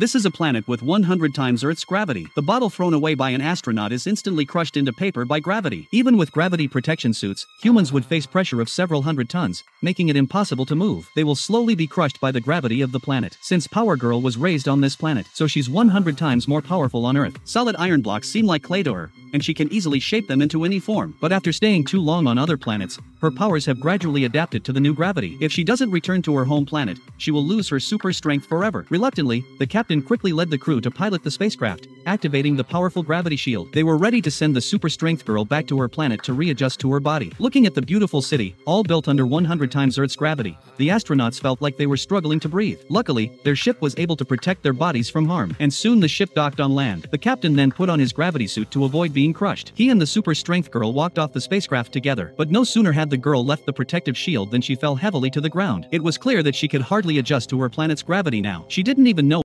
This is a planet with 100 times Earth's gravity. The bottle thrown away by an astronaut is instantly crushed into paper by gravity. Even with gravity protection suits, humans would face pressure of several hundred tons, making it impossible to move. They will slowly be crushed by the gravity of the planet. Since Power Girl was raised on this planet, so she's 100 times more powerful on Earth. Solid iron blocks seem like clay to her, and she can easily shape them into any form. But after staying too long on other planets, her powers have gradually adapted to the new gravity. If she doesn't return to her home planet, she will lose her super strength forever. Reluctantly, the captain quickly led the crew to pilot the spacecraft, activating the powerful gravity shield. They were ready to send the super strength girl back to her planet to readjust to her body. Looking at the beautiful city, all built under 100 times Earth's gravity, the astronauts felt like they were struggling to breathe. Luckily, their ship was able to protect their bodies from harm, and soon the ship docked on land. The captain then put on his gravity suit to avoid being crushed. He and the super strength girl walked off the spacecraft together, but no sooner had the girl left the protective shield than she fell heavily to the ground. It was clear that she could hardly adjust to her planet's gravity now. She didn't even know